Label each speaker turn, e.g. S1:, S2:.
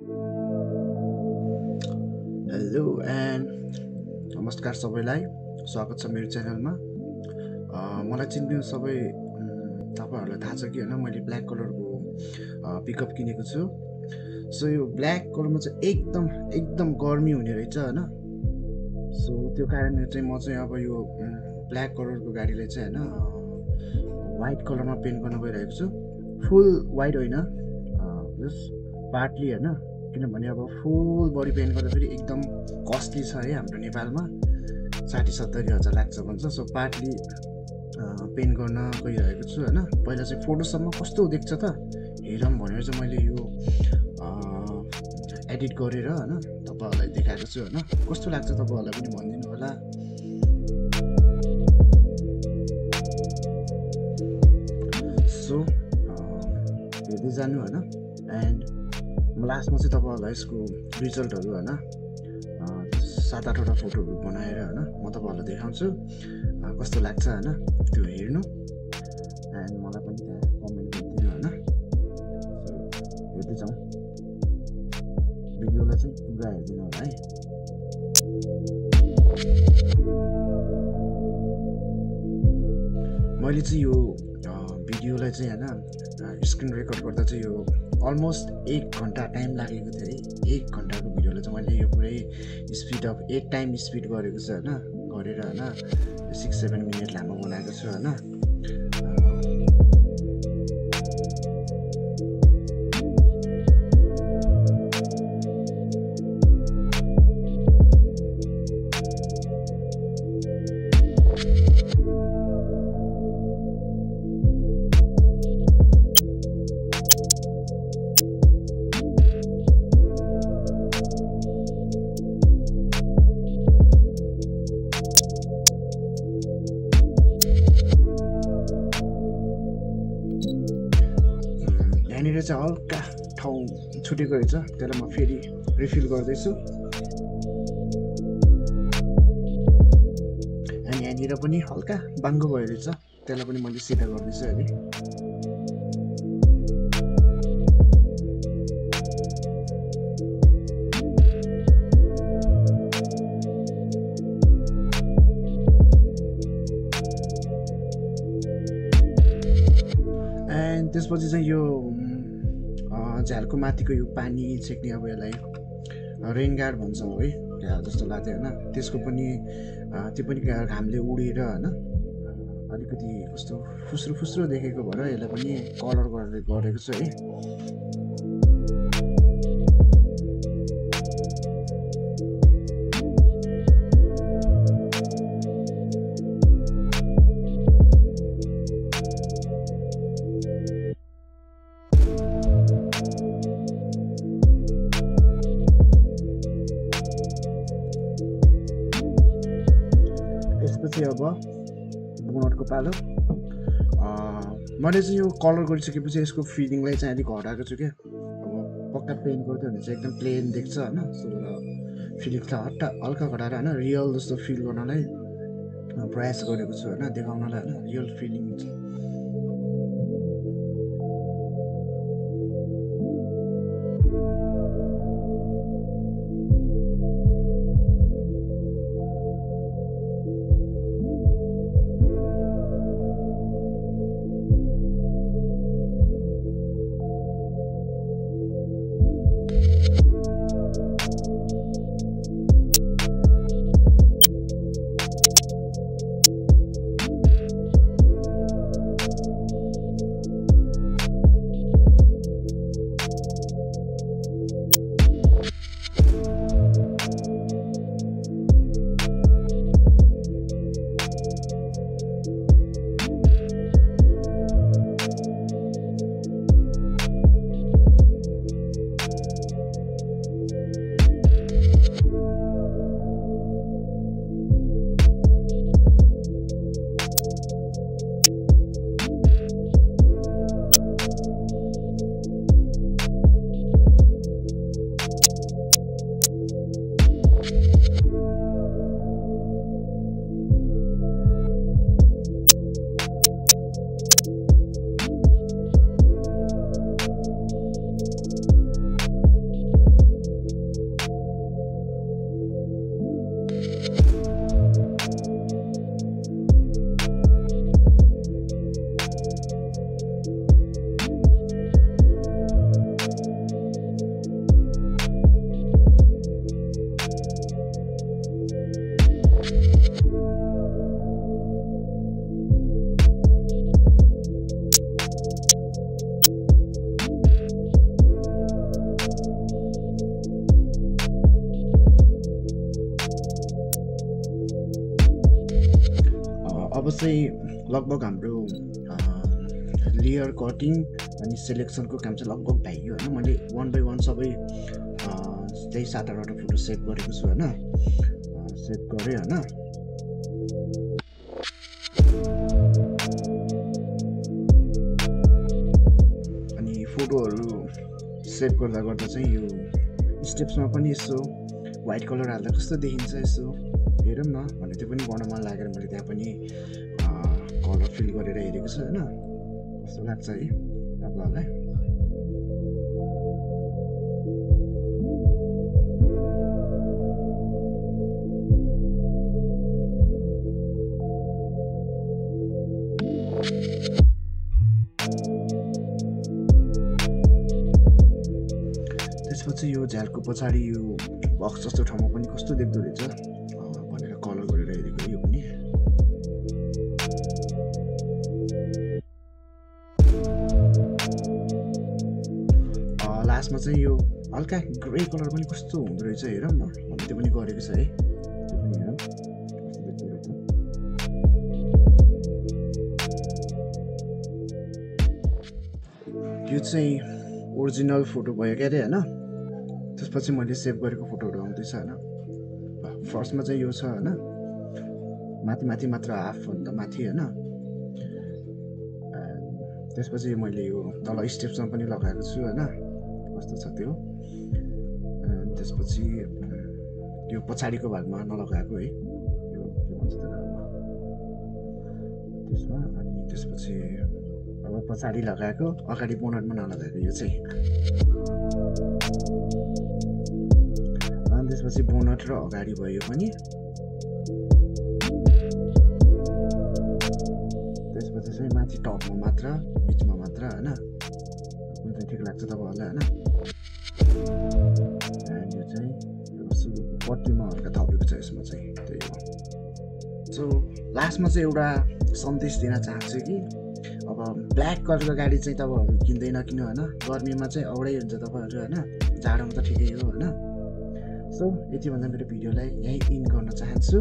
S1: Hello and नमस्कार सबैलाई। स्वागत छ मेरो च्यानलमा। मलाई चिन्ने सबै तपाईँहरूलाई थाहा छ कि होइन मैले ब्ल्याक कलरको पिकअप किनेको छु। सो यो ब्ल्याक कलरमा चाहिँ एकदम एकदम गर्मी हुने रहेछ होइन। सो त्यो कारणले चाहिँ म चाहिँ अब यो ब्ल्याक कलरको गाडीलाई चाहिँ होइन वाइट कलरमा पेन्ट गर्न गइरहेको छु। फुल वाइट होइन जस्ट पार्टली होइन। किनभने अब फुल बडी पेन्ट गर्दाखेरि एकदम कस्टली छ है हाम्रो नेपालमा। साठी सत्तरी हजार लाग्छ भन्छ। सो पार्टली पेन्ट गर्न गइरहेको छु होइन। पहिला चाहिँ फोटोसम्म कस्तो देख्छ त? हेरौँ भनेर चाहिँ मैले यो एडिट गरेर होइन तपाईँहरूलाई देखाएको छु होइन। कस्तो लाग्छ तपाईँहरूलाई पनि भनिदिनु होला। सो हेर्दै जानु होइन। एन्ड लास्टमा चाहिँ तपाईँहरूलाई यसको रिजल्टहरू होइन सात आठवटा फोटोहरू बनाएर होइन म तपाईँहरूलाई देखाउँछु। कस्तो लाग्छ होइन त्यो हेर्नु। एन्ड मलाई पनि त्यहाँ कमेन्ट गरिदिनु होइन। हेर्दै जाउँ भिडियोलाई चाहिँ पुरा हेरिदिनु होला है। मैले चाहिँ यो भिडियोलाई चाहिँ होइन स्क्रिन रेकर्ड गर्दा चाहिँ यो अलमोस्ट एक घन्टा टाइम लागेको थियो है एक घन्टाको भिडियोलाई चाहिँ मैले यो पुरै speed of eight time speed गरेको छु होइन? गरेर होइन? सिक्स सेभेन मिनट लामो बनाएको छु होइन? यहाँनिर चाहिँ हल्का ठाउँ छुटेको रहेछ त्यसलाई म फेरि रिफिल गर्दैछु। अनि यहाँनिर पनि हल्का बाङ्गो भयो रहेछ त्यसलाई पनि मैले सिधा गर्दैछु अहिले। त्यसपछि चाहिँ यो झ्यालको माथिको यो पानी छेक्ने अब यसलाई रेन गार्ड भन्छ है त्यहाँ जस्तो लाग्थ्यो होइन। त्यसको पनि त्यो पनि घामले उडेर होइन अलिकति कस्तो फुस्रो फुस्रो देखेको भएर यसलाई पनि कलर गरेर गरेको छु है। त्यसपछि अब बोनटको पालो। मैले चाहिँ यो कलर गरिसकेपछि यसको फिलिङलाई चाहिँ अलिक हटाएको छु क्या। अब पक्का पेन्ट गरिदियो भने चाहिँ एकदम प्लेन देख्छ होइन? सो फिलिङ चाहिँ हट्टा हल्का घटाएर होइन? रियल जस्तो फिल गर्नलाई प्रयास गरेको छु होइन? देखाउनलाई होइन? रियल फिलिङ चाहिँ लगभग हाम्रो लेयर कटिङ अनि सेलेक्सनको काम चाहिँ लगभग भ्याइयो होइन। मैले वान बाई वान सबै त्यही सात आठवटा फोटो सेभ गरेको छु होइन। सेभ गरेँ होइन। अनि फोटोहरू सेभ गर्दा गर्दा चाहिँ यो स्टेप्समा पनि यसो वाइट कलर हाल्दा कस्तो देखिन्छ यसो हेरौँ न। भने त्यो पनि गर्न मन लागेर मैले त्यहाँ पनि फिल गरेर हेरेको छु होइन कस्तो लाग्छ है तपाईँहरूलाई त्यसपछि यो झ्यालको पछाडि यो बक्स जस्तो ठाउँमा पनि कस्तो देख्दो रहेछ? लास्टमा चाहिँ यो हल्का ग्रे कलर पनि कस्तो हुँदो रहेछ हेरौँ न। भने त्यो पनि गरेको छ है। यो चाहिँ ओरिजिनल फोटो भयो क्या अरे होइन? त्यसपछि मैले सेभ गरेको फोटोहरू आउँदैछ होइन? फर्स्टमा चाहिँ यो छ होइन? माथि माथि मात्र हाफभन्दा माथि होइन? त्यसपछि मैले यो तल स्टेप्समा पनि लगाएको छु होइन? कस्तो छ त्यो? त्यसपछि यो पछाडिको भागमा नलगाएको है। यो के भन्छ त्यसमा अनि त्यसपछि अब पछाडि लगाएको अगाडि बोनटमा नलगाएको यो चाहिँ। अनि त्यसपछि बोनट र अगाडि भयो पनि। त्यसपछि चाहिँ माथि टपमा मात्र बिचमा मात्र होइन? चाहिँ ठिक लाग्छ तपाईँहरूलाई होइन? लास्टमा चाहिँ एउटा सन्देश दिन चाहन्छु कि? अब ब्ल्याक कलरको गाडी चाहिँ तपाईँहरू किन्दैन किन होइन? गर्मीमा चाहिँ औडै हुन्छ तपाईँहरू होइन? जाडोमा त ठिकै हो होइन? सो यति भन्दा मेरो भिडियोलाई यहीँ इन गर्न चाहन्छु।